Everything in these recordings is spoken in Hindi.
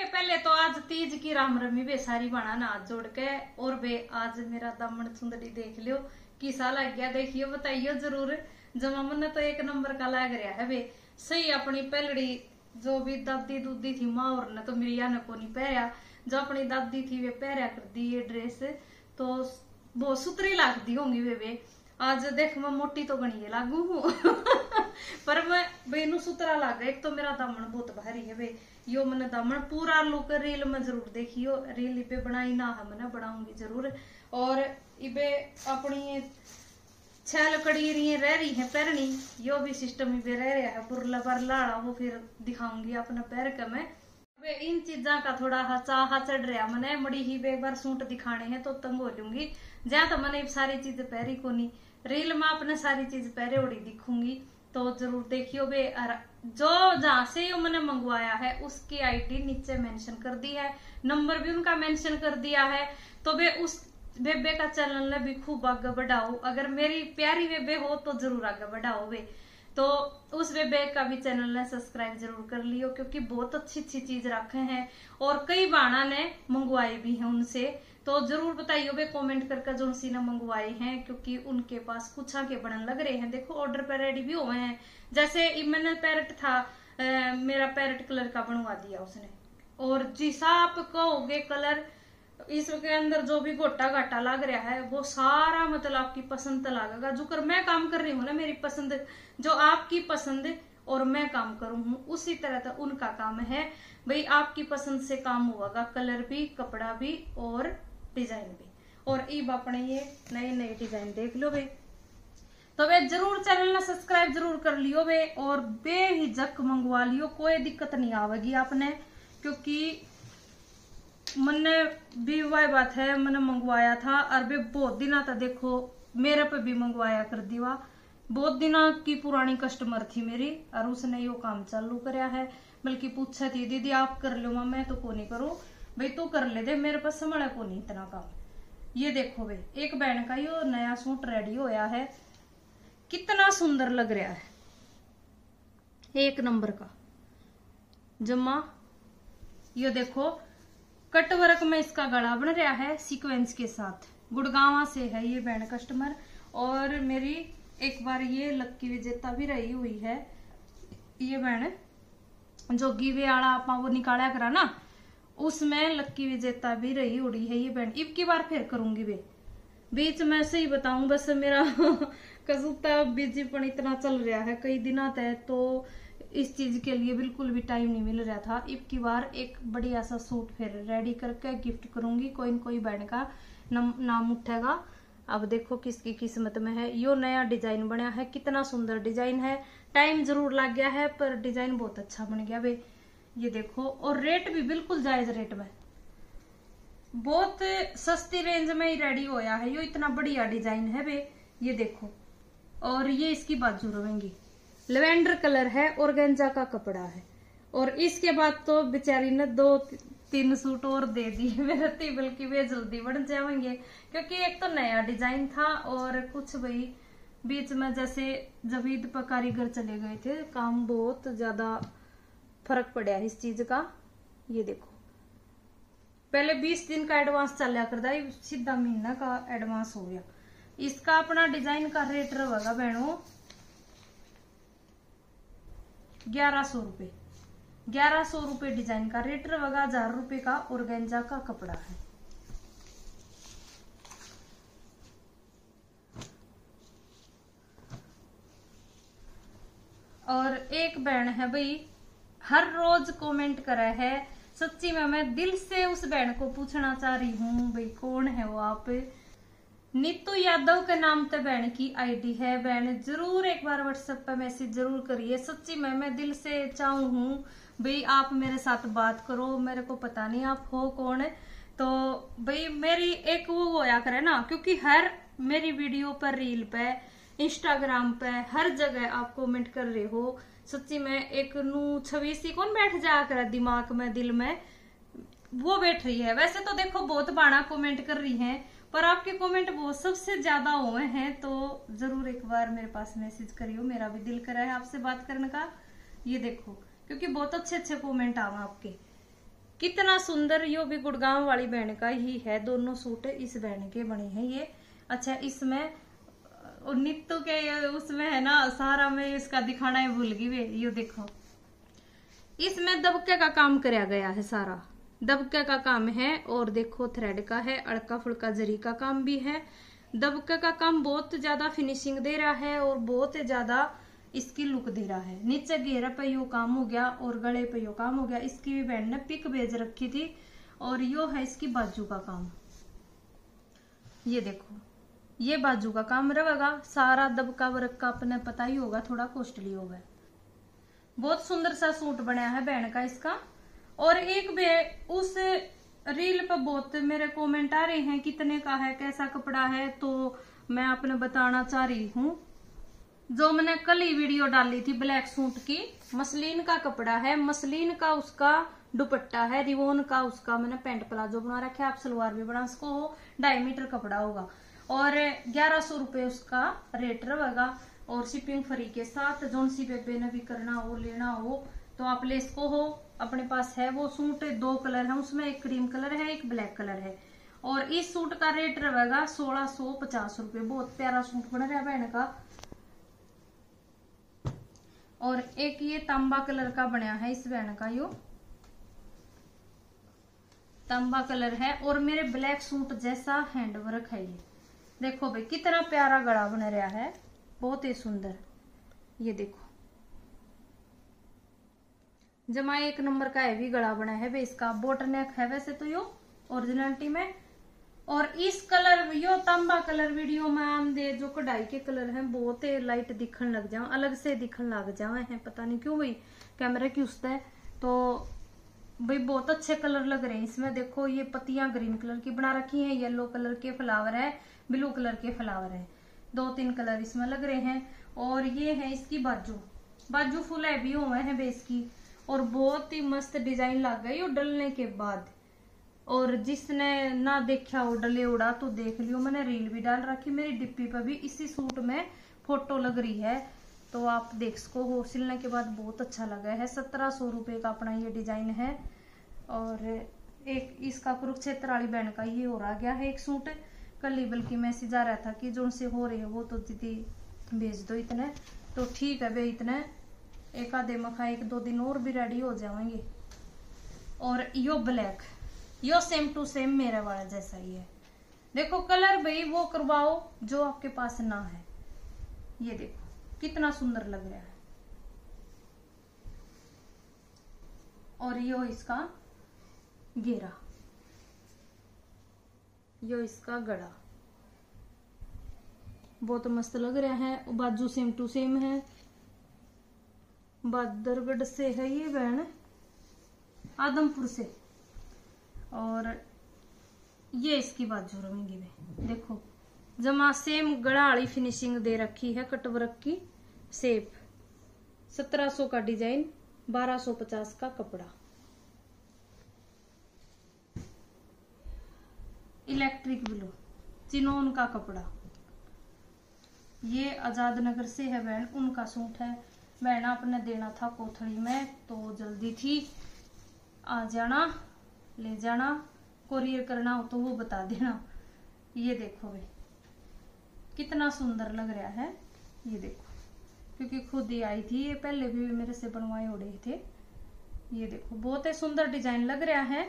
वे पहले तो आज तीज की राम रमी वे सारी बना ना हाथ जोड़ के, और वे आज मेरा दामन सुंदरी देख लियो किसा लग गया देखियो बताइयो ज़रूर। जमा मन तो एक नंबर का लग रहा है वे। सही अपनी पहलड़ी, जो भी दादी दूदी थी माँ और ने तो मिरिया ने को नहीं पहरा। जो अपनी दादी थी वे पहरा कर दी ये ड्रेस तो बहुत सुतरी लगती होंगी वे वे। आज देख मैं मोटी तो गणी लागू हूँ। पर मैं बेनू सुतरा लाग एक तो मेरा दामन बहुत भारी है वे। यो मैंने दामन पूरा लुक रील में ज़रूर देखियो रील इबे बनाई ना है मैंने बनाऊँगी ज़रूर। और इबे अपनी छल कड़ी रही रह रही है पैरनी। यो भी सिस्टम इबे रह रहा है पुरला पर लाड़ा वो फिर दिखाऊँगी अपना पैर का मैं। वे इन चीजा का थोड़ा चाह चढ़ रहा मैंने मड़ी ही एक बार सूट दिखाने हैं तो तंग हो लूँगी जहाँ तो मैंने सारी चीज़ पहरी को नहीं रील में अपने सारी चीज़ पहरे उड़ी दिखूँगी। तो ज़रूर देखियो बे। जो जहाँ से मैंने मंगवाया है, उसकी आईडी नीचे मेंशन कर दी है। नंबर भी उनका मेंशन कर दिया है। तो वे उस बेबे का चैनल ने भी खूब आगे बढ़ाओ। अगर मेरी प्यारी बेबे हो तो ज़रूर आगे बढ़ाओ बे। तो उस बेबे का भी चैनल ने सब्सक्राइब ज़रूर कर लियो, क्योंकि बहुत अच्छी अच्छी चीज़ रखे हैं। और कई बाणा ने मंगवाई भी है उनसे। तो ज़रूर बताइयो वे कमेंट करके जो उसी ने मंगवाए हैं क्योंकि उनके पास कुछ आगे बनने लग रहे हैं। देखो ऑर्डर पर रेडी भी हुए हैं। जैसे मैंने पैरट था आ, मेरा पैरट कलर का बनवा दिया उसने। और जिसा आप कहोगे कलर इसके अंदर जो भी गोटा घाटा लग रहा है वो सारा मतलब आपकी पसंद लगेगा जो कर मैं काम कर रही हूँ ना मेरी पसंद जो आपकी पसंद और मैं काम करूँ हूँ उसी तरह का उनका काम है। भाई आपकी पसंद से काम होगा। कलर भी कपड़ा भी और डिज़ाइन भी। और ईब अपने ये नए नए डिज़ाइन देख लो वे तो वे ज़रूर चैनल ने सब्सक्राइब ज़रूर कर लियो वे और बेहिजक मंगवा लियो, कोई दिक्कत नहीं आवेगी आपने, क्योंकि मैंने भी वह बात है मैंने मंगवाया था, और वे बहुत दिन था देखो, मेरे पे भी मंगवाया कर दिया बहुत दिन की पुरानी कस्टमर थी मेरी, और उसने यो काम चालू कराया है। बल्कि पूछा थी, दीदी, आप कर लो, मैं तो को नहीं करूँ? भाई तू कर ले, दे, मेरे पास संभाला को नहीं, इतना काम। ये देखो भाई, एक बहन का यो नया सूट रेडी होया है। कितना सुंदर लग रहा है। एक नंबर का। जमा ये देखो, कट वर्क में इसका गला बन रहा है सीक्वेंस के साथ। गुड़गावा से है ये बहन कस्टमर और मेरी एक बार ये लक्की विजेता भी रही हुई है। ये बहन, जो गिवे आला आप वो निकाला करा ना उसमें लक्की विजेता भी रही उड़ी है ये बैंड इब की बार फिर करूँगी वे। बीच में से ही बताऊँ, बस मेरा कसूता बीजीपन इतना चल रहा है कई दिना तय तो इस चीज़ के लिए बिल्कुल भी टाइम नहीं मिल रहा था। इब की बार एक बढ़िया सा सूट फिर रेडी करके गिफ्ट करूँगी, कोई न कोई बैंड का नाम उठेगा। अब देखो किसकी किस्मत में है। यो नया डिज़ाइन बना है, कितना सुंदर डिज़ाइन है। टाइम ज़रूर लग गया है, पर डिज़ाइन बहुत अच्छा बन गया भाई ये देखो, और रेट भी बिल्कुल जायज़ रेट में। बहुत सस्ती रेंज में ही रेडी होया है, ये इतना बढ़िया डिज़ाइन है बे, ये देखो। और ये इसकी बाजू रहेंगी लेवेंडर कलर है और गंजा का कपड़ा है। और इसके बाद तो बेचारी ने दो, तीन सूट और दे दिए, मेरे टेबल की वे जल्दी बढ़ जाएँगे। क्योंकि एक तो नया डिज़ाइन था और कुछ भाई बीच में जैसे जब ईद पर कारीगर चले गए थे, काम बहुत ज़्यादा फ़र्क पड़ा इस चीज़ का। ये देखो। पहले 20 दिन का एडवांस चलिया करता है सीधा महीना का एडवांस हो गया। इसका अपना डिज़ाइन का रेट रहेगा बहनों ग्यारह सौ रुपये ग्यारह सौ रुपये डिज़ाइन का रेट रहेगा हज़ार रुपये का और गेंजा का कपड़ा है। और एक बहन है भाई हर रोज कमेंट करे है। सच्ची में मैं दिल से उस बहन को पूछना चाह रही हूँ, भाई, कौन है वो आप? नीतू यादव के नाम पे बहन की आईडी है। बहन, ज़रूर एक बार व्हाट्सएप पे मैसेज ज़रूर करिए। सच्ची में मैं दिल से चाहू हूँ, भाई, आप मेरे साथ बात करो। मेरे को पता नहीं आप हो कौन है। तो भाई, मेरी एक वो होया करे ना, क्योंकि हर मेरी वीडियो पर रील पे इंस्टाग्राम पे, हर जगह आप कमेंट कर रहे हो। सच्ची में एक नू छवि सी कौन बैठ जा कर दिमाग में, दिल में? वो बैठ रही है। वैसे तो देखो, बहुत बाणा कमेंट कर रही हैं, पर आपके कमेंट बहुत सबसे ज़्यादा हुए हैं तो ज़रूर एक बार मेरे पास मैसेज करियो। मेरा भी दिल करा है आपसे बात करने का। ये देखो, क्योंकि बहुत अच्छे अच्छे कमेंट आवा आपके। कितना सुंदर, यो भी गुड़गांव वाली बहन का ही है। दोनों सूट इस बहन के बने हैं ये। अच्छा इसमें नित्तू के उसमें है ना, सारा में इसका दिखाना है भूल गई वे, यो देखो। इसमें दबके का काम कराया गया है सारा। दबके का काम है और देखो थ्रेड का है, अड़का फुड़का जरी का काम भी है। दबके का काम बहुत ज़्यादा फिनिशिंग दे रहा है और बहुत ज़्यादा इसकी लुक दे रहा है। नीचे घेरा पे यो काम हो गया और गले पे यो काम हो गया। इसकी भी बहन ने पिक भेज रखी थी और यो है इसकी बाजू का काम। ये देखो। ये बाजू का काम रहेगा सारा दबका वर्क का अपने पता ही होगा, थोड़ा कॉस्टली होगा। बहुत सुंदर सा सूट बनाया है बहन का इसका। और एक बे, उस रील पर बहुत मेरे कमेंट आ रहे हैं, कितने का है, कैसा कपड़ा है तो मैं आपने बताना चाह रही हूँ। जो मैंने कल ही वीडियो डाली थी ब्लैक सूट की, मसलिन का कपड़ा है, मसलिन का उसका दुपट्टा है रिवोन का उसका मैंने पेंट प्लाजो बना रखा है, आप सलवार भी बना सको हो, ढाई मीटर कपड़ा होगा। और ग्यारह सौ रुपये उसका रेट रहेगा। और शिपिंग फ्री के साथ जोन सी बेबे ने भी करना हो, लेना हो तो आप ले इसको हो। अपने पास है वो सूट, दो कलर है, उसमें एक क्रीम कलर है, एक ब्लैक कलर है। और इस सूट का रेट रहेगा सोलह सो पचास रुपये। बहुत प्यारा सूट बन रहा है बहन का। और एक ये तांबा कलर का बनया है इस बहन का, यो। तांबा कलर है। और मेरे ब्लैक सूट जैसा हैंडवर्क है ये। देखो भाई, कितना प्यारा गला बन रहा है। बहुत ही सुंदर। ये देखो। जमा एक नंबर का है भी गला बना है भाई, इसका। बोट नेक है वैसे तो यो ओरिजिनलिटी में। और इस कलर यो तांबा कलर वीडियो में आम दे, जो कढ़ाई के कलर हैं, बहुत ही लाइट दिखन लग जाओ, अलग से दिखन लग जावे हैं, पता नहीं क्यों भाई कैमरा की उस तो भाई, बहुत अच्छे कलर लग रहे हैं। इसमें देखो, ये पत्तियाँ ग्रीन कलर की बना रखी हैं येलो कलर के फ्लावर है। ब्लू कलर के फ्लावर है। दो तीन कलर इसमें लग रहे हैं और ये है इसकी बाजू। बाजू फुल हैवी हुए हैं बेस की और बहुत ही मस्त डिज़ाइन लग गई और डलने के बाद। और जिसने ना देखा हो, डले उड़ा तो देख लियो। मैंने रील भी डाल रखी, मेरी डिप्पी पर भी इसी सूट में फ़ोटो लग रही है। तो आप देख सको हो, सिलने के बाद बहुत अच्छा लगा है। सत्रह सौ रुपये का अपना ये डिज़ाइन है। और एक इसका कुरुक्षेत्र वाली बहन का ये हो रहा गया है एक सूट। कल ही, बल्कि मैसेज आ रहा था कि जो उनसे हो रही है, वो तो दीदी भेज दो इतने। तो ठीक है भाई इतने। एक आधे मखा, एक दो दिन और भी रेडी हो जाएँगे। और यो ब्लैक यो सेम टू सेम मेरे वाला जैसा ही है। देखो कलर भाई वो करवाओ जो आपके पास ना है। ये देखो, कितना सुंदर लग रहा है। और यो इसका घेरा यो इसका गड़ा। बहुत मस्त लग रहा है। बाजू सेम टू सेम है। बदरगढ़ से है ये बहन, आदमपुर से। और ये इसकी बाजू रहेंगी वे देखो, जमा सेम गड़ा वाली फिनिशिंग दे रखी है, कटवर्क की सेप 1700 का डिज़ाइन 1250 का कपड़ा। इलेक्ट्रिक ब्लू, चिनोन का कपड़ा। ये आज़ाद नगर से है बहन, उनका सूट है। बहन, आपने देना था कोथड़ी में तो जल्दी थी। आ जाना, ले जाना कोरियर करना हो तो वो बता देना। ये देखो भाई कितना सुंदर लग रहा है, ये देखो। क्योंकि खुद ही आई थी, ये पहले भी मेरे से बनवाए उड़े थे। ये देखो, बहुत ही सुंदर डिज़ाइन लग रहा है।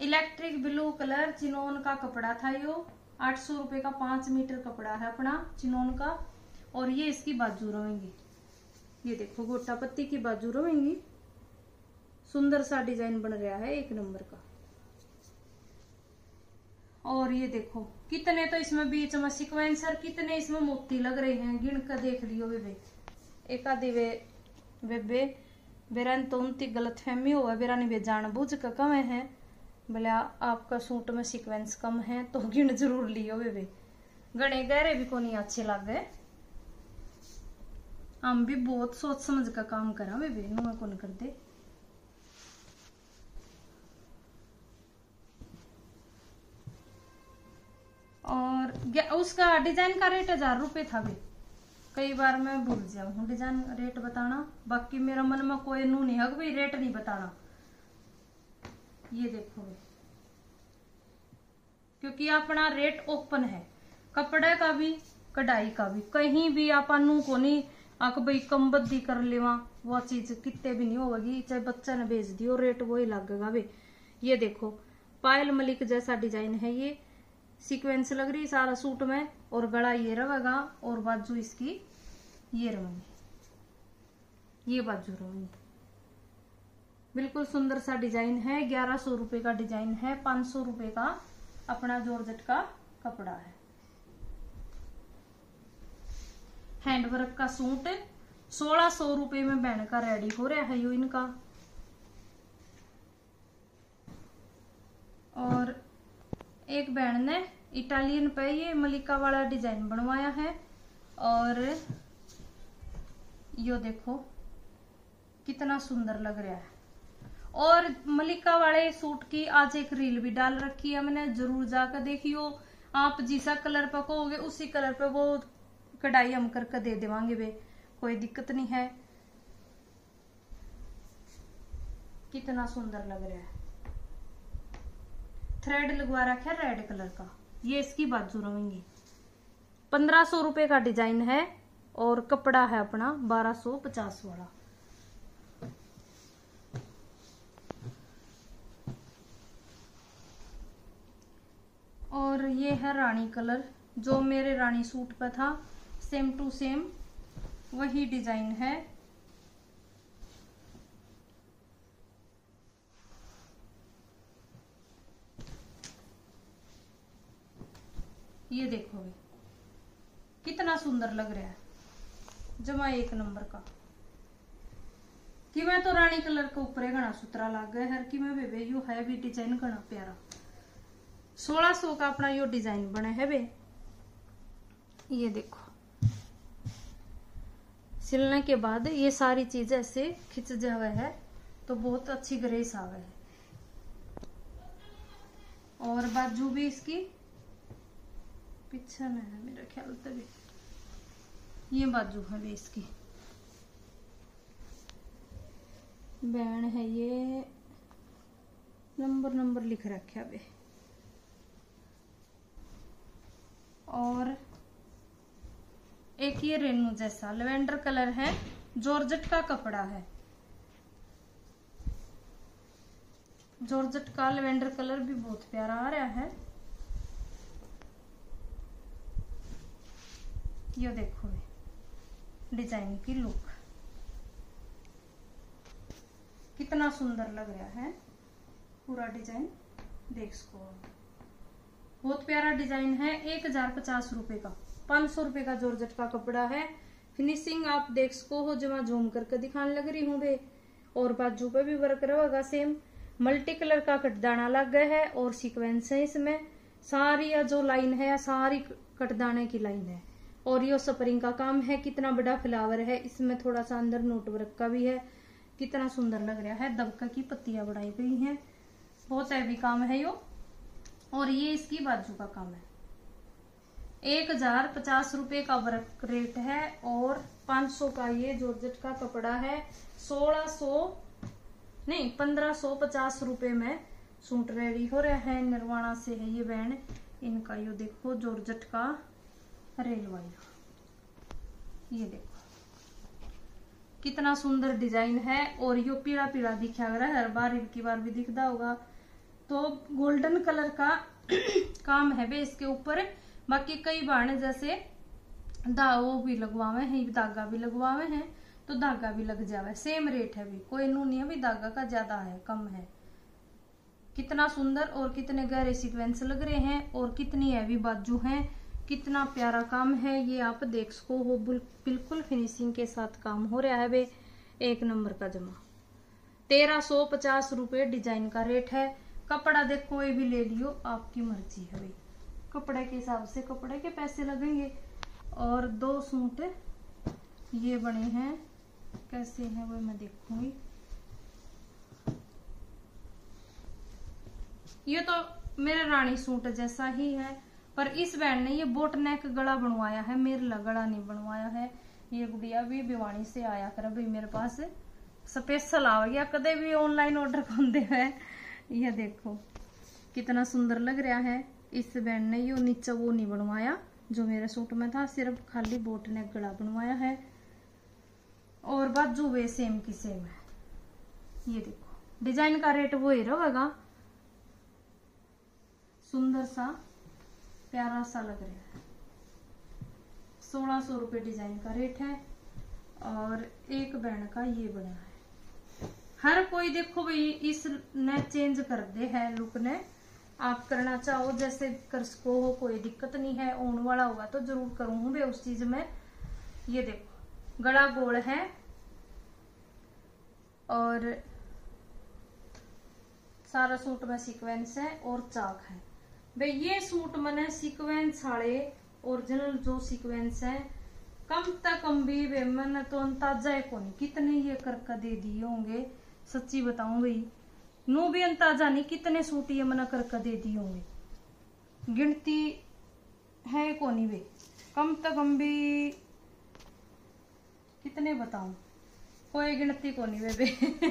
इलेक्ट्रिक ब्लू कलर चिनोन का कपड़ा था यो। आठ सौ रुपए का पाँच मीटर कपड़ा है अपना चिनोन का। और ये इसकी बाजू रहेंगी ये देखो, गोटा पत्ती की बाजू रहेंगी सुंदर सा डिज़ाइन बन रहा है एक नंबर का। और ये देखो, कितने तो इसमें बीच में सिक्वेंसर कितने इसमें मोती लग रहे हैं। गिन कर देख लियो बेबे। एक आधे वे बेबे, बेरन तो उनती गलत फहमी हुआ बेरानी वे जान बुझ कर कम है। बोले आपका सूट में सिक्वेंस कम है तो गिन ज़रूर लियो बेबे। गणे गहरे भी को नहीं अच्छे लग गए। हम भी बहुत सोच समझ का काम करा बेबे नुआ कौन कर दे और उसका डिज़ाइन का रेट हज़ार रुपये था भी कई बार मैं भूल जाऊँ, डिज़ाइन रेट बताना। बाकी मेरा मन में कोई नू नहीं है भाई रेट नहीं बताना। ये देखो। क्योंकि अपना रेट ओपन है। कपड़े का भी, कढ़ाई का भी, कहीं भी आपू को नहीं आक भाई कम बद्दी कर लेवा, वो चीज़ कितने भी नहीं होगी, चाहे बच्चा ने भेज दियो रेट वही लगेगा वे ये देखो, पायल मलिक जैसा डिज़ाइन है ये। सीक्वेंस लग रही सारा सूट में, और गला ये रहेगा और बाजू इसकी ये रहेंगी ये बाजू रहेंगी बिल्कुल सुंदर सा डिज़ाइन है। ग्यारह सौ रुपए का डिज़ाइन है। पाँच सौ रुपए का अपना जॉर्जेट का कपड़ा है। हैंडवर्क का सूट सोलह सौ रुपए में बहन का रेडी हो रहा है यू इनका और एक बहन ने इटालियन पे ये मलिका वाला डिज़ाइन बनवाया है। और यो देखो, कितना सुंदर लग रहा है। और मलिका वाले सूट की आज एक रील भी डाल रखी है, मैंने ज़रूर जाकर देखियो आप जिसा कलर पर कहोगे, उसी कलर पर वो कढ़ाई हम करके दे देवांगे वे कोई दिक्कत नहीं है। कितना सुंदर लग रहा है। थ्रेड लगवा रखा है रेड कलर का। ये इसकी बाजू रहेंगी पंद्रह सौ रुपए का डिज़ाइन है और कपड़ा है अपना बारह सौ पचास वाला। और ये है रानी कलर, जो मेरे रानी सूट पर था सेम टू सेम वही डिज़ाइन है। ये देखो कितना सुंदर लग रहा है, जमा एक नंबर का। कि मैं तो रानी कलर के ऊपर घना सुतरा लाग गया, हर कि मैं बेबे, यू है भी डिज़ाइन घना प्यारा। सोलह सौ का अपना यो डिज़ाइन बना है बे। ये देखो। सिलने के बाद ये सारी चीज़ ऐसे खिंच जावे है तो बहुत अच्छी ग्रेस आवे है। और बाजू भी इसकी, पीछे में है मेरा ख्याल तभी ये बाजू है भी इसकी। बैन है ये। नंबर नंबर लिख रखे बे। और एक ये रेनू जैसा, लेवेंडर कलर है, जॉर्जेट का कपड़ा है। जॉर्जेट का लेवेंडर कलर भी बहुत प्यारा आ रहा है। ये देखो, डिज़ाइन की लुक। कितना सुंदर लग रहा है, पूरा डिज़ाइन। देख सको बहुत प्यारा डिज़ाइन है, एक हज़ार पचास रुपए का। पाँच सौ रुपए का जॉर्जेट का कपड़ा है। फिनिशिंग आप देख सको हो जमा झूम करके दिखाने लग रही हूँ और बाजू पे भी वर्क रहेगा सेम मल्टी कलर का कटदाना लग गया है और सीक्वेंस है इसमें। सारी या जो लाइन है सारी कटदाने की लाइन है। और ये स्प्रिंग का काम है, कितना बड़ा फ्लावर है, इसमें थोड़ा सा अंदर नोट वर्क का भी है। कितना सुंदर लग रहा है, दबका की पत्तियाँ बढ़ाई गई हैं। बहुत हैवी काम है यो। और ये इसकी बाजू का काम है। एक हज़ार पचास रुपए का वर्क रेट है और पाँच सौ का ये जॉर्जेट का कपड़ा है। सोलह सो, नहीं, पंद्रह सो पचास रुपए में सूट रेडी हो रहा है। निर्वाणा से है ये बहन। इनका यो देखो, जॉर्जेट का रेल वाला ये देखो। कितना सुंदर डिज़ाइन है और यो पीला पीला दिखा रहा है। हर बार इनकी बार भी दिखता होगा। तो गोल्डन कलर का काम है वे इसके ऊपर। बाकी कई बार जैसे वो भी लगवावे हैं धागा भी लगवावे हैं तो धागा भी लग जावे। सेम रेट है भी, कोई नू नहीं है धागा का ज़्यादा है, कम है। कितना सुंदर और कितने गहरे सीक्वेंस लग रहे हैं, और कितनी हैवी बाजू हैं, कितना प्यारा काम है, ये आप देख सको हो बिल्कुल फिनिशिंग के साथ काम हो रहा है वे एक नंबर का जमा। तेरह सौ पचास रुपये डिज़ाइन का रेट है कपड़ा देख कोई भी ले लियो, आपकी मर्ज़ी है भाई। कपड़े के हिसाब से कपड़े के पैसे लगेंगे। और दो सूट, ये बने हैं। कैसे हैं वो मैं देखूँगी। ये तो मेरे रानी सूट जैसा ही है, पर इस बैंड ने ये बोट नेक गला बनवाया है मेरे गला नहीं बनवाया है। ये गुड़िया भी भिवानी से आया कर, भाई मेरे पास। स्पेशल आ गया, कदे भी ऑनलाइन ऑर्डर कर दे है। यह देखो, कितना सुंदर लग रहा है। इस बैंड ने यो नीचा वो नहीं बनवाया, जो मेरे सूट में था, सिर्फ़ खाली बोट ने गला बनवाया है। और बाजू वे सेम की सेम है। ये देखो डिज़ाइन का रेट वो ही रहेगा। सुंदर सा, प्यारा सा लग रहा है। सोलह सौ रुपये डिज़ाइन का रेट है, और एक बैंड का ये बना है। हर कोई देखो भाई इस ने चेंज कर दे है लुक ने। आप करना चाहो, जैसे कर सको हो, कोई दिक्कत नहीं है ओन वाला होगा तो ज़रूर करूँ उस चीज़ में। ये देखो, गला गोल है और सारा सूट में सीक्वेंस है और चाक है। भाई ये सूट मैंने सीक्वेंस वाले ओरिजिनल जो सीक्वेंस है, कम तक कम भी मैंने तो अंताजा है कौन, कितने ये करके दे दिए होंगे। सच्ची बताऊँ भाई नो भी अंताजा नहीं कितने सूट ये मैंने करके दे दिए होंगे। गिनती है कौन वे। कम तक कम भी कितने बताऊँ? कोई गिनती को नहीं बेबे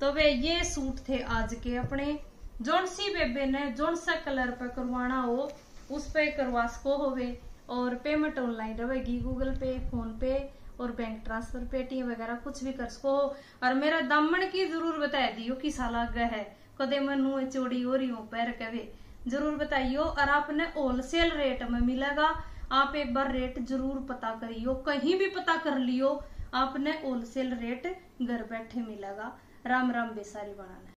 तो वे ये सूट थे आज के अपने। जोन सी बेबे ने जोन सा कलर पे करवाना हो, उस पे करवा सको होवे, और पेमेंट ऑनलाइन रहेगी गूगल पे, फ़ोन पे और बैंक ट्रांसफ़र पेटीएम वगैरह कुछ भी कर सको। और मेरा दामन की ज़रूर बता दियो कि साला गह है। कदे मैं मनु चोड़ी हो रही हो, पैर कवे। ज़रूर बताइयो और आपने होलसेल रेट में मिलेगा। आप एक बार रेट ज़रूर पता करियो। कहीं भी पता कर लियो, आपने होलसेल रेट घर बैठे मिलेगा। राम राम बेसारी बनाना